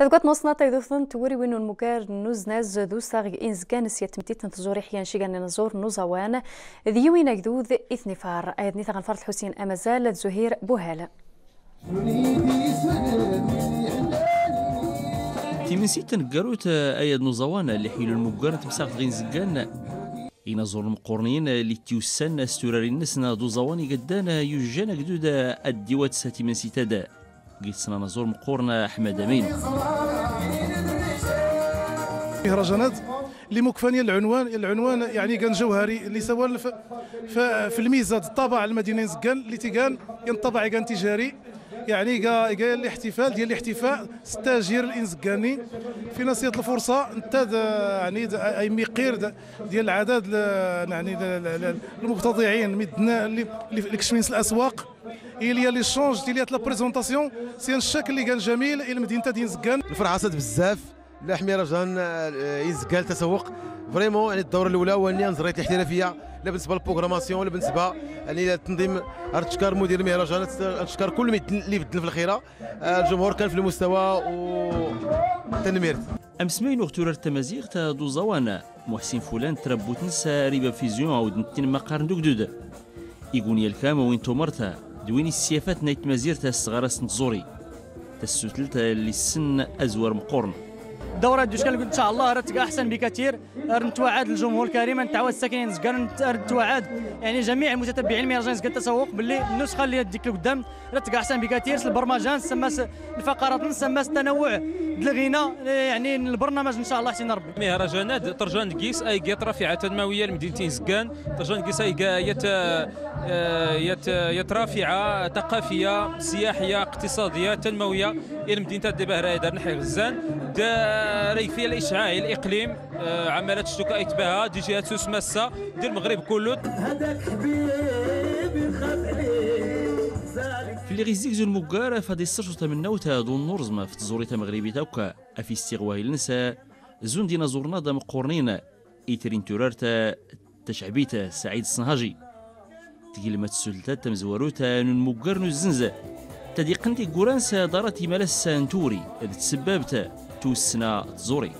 تذكرت نوصنا تيدوثن توري وينو المكار نوز ناز ذو ساغ إنز كان سيتمتيت نتزوري حيان شيغان نزور نوزوان ذيوين أكدوذ إثني فار. أيدني ثغن فرد الحسين أمازال زهير بوهالة. تيمنسيت نقروت اياد نوزوانا اللي حيلو المقارنة تمساق غين زقان. ينظر المقورنين اللي تيوسان استوراري نسنا دو زواني قدانا يجانا قدودا الديوات ساتي من سيتادا قيت سنا نزور مقورنا احمد أمين. مهرجانات اللي مكفانيه العنوان العنوان يعني كان جوهري اللي سواء في الميزه الطابع المدينة زكان اللي تيكان ينطبع كان تجاري. يعني قال الاحتفال ديال الاحتفاء ستاجير الانزكاني في نصية الفرصة أنت يعني اي مقير ديال العدد يعني المبتضعين مدنا اللي كشمين الأسواق. إلى لي شونج ديال لا بريزونطاسيون سي الشكل اللي كان جميل إلى مدينه دين زكان الفرحة بزاف. لا حميرة جان يزكال تسوق. فريمون يعني الدورة الأولى هو اني نزريت الاحترافية. لا بالنسبة للبروغراماسيون لا بالنسبة يعني التنظيم نشكر مدير المهرجانات نشكر كل اللي بدل في الخيرة. الجمهور كان في المستوى و تنمير. أمس مين وقتور التمازيغ تا دو زوانا محسن فلان تربو تنسى ريبا فيزيون أو دنتين مقارن دوكدود يقول الكام وين تومرتا. دويني السيافات نايت مزير تا الصغار سنتزوري تا اللي السن ازور مقورن دورة دوشكال إن شاء الله راه أحسن بكثير. نتوعد الجمهور الكريم نتعاود الساكنين زكان نتوعد. يعني جميع المتتبعين المهرجان زكان التسوق باللي النسخة اللي ديك لقدام راه أحسن بكثير. البرمجان سما الفقرات نسمى التنوع الغناء يعني البرنامج إن شاء الله حسين ربي. مهرجانات ترجان كيس أي قيت رافعه تنمويه لمدينه زكان ترجان كيس أي يت يت يت رافعة ثقافية سياحية اقتصادية تنموية. إلى مدينة دابا دار نحي غزان. ريفيه الاشعاعي الاقليم آه، عملت شتوكا ايتباها دي جهات سوس مسا ديال المغرب كله. في اللي غيزيك زو المقارة فهادي السرشو نوتا دو النورزما في تزوريتا مغربي تاوكا أفي استغواه النساء زون دينا زورنا دا مقورنين إيترين تورارتا تشعبيتا سعيد الصنهاجي. تقيل ما تسلتا تمزوروتا نون مقارنو الزنزة. تدي قنتي قرانسا دارتي مالا السانتوري تسببتا توسنا تزوري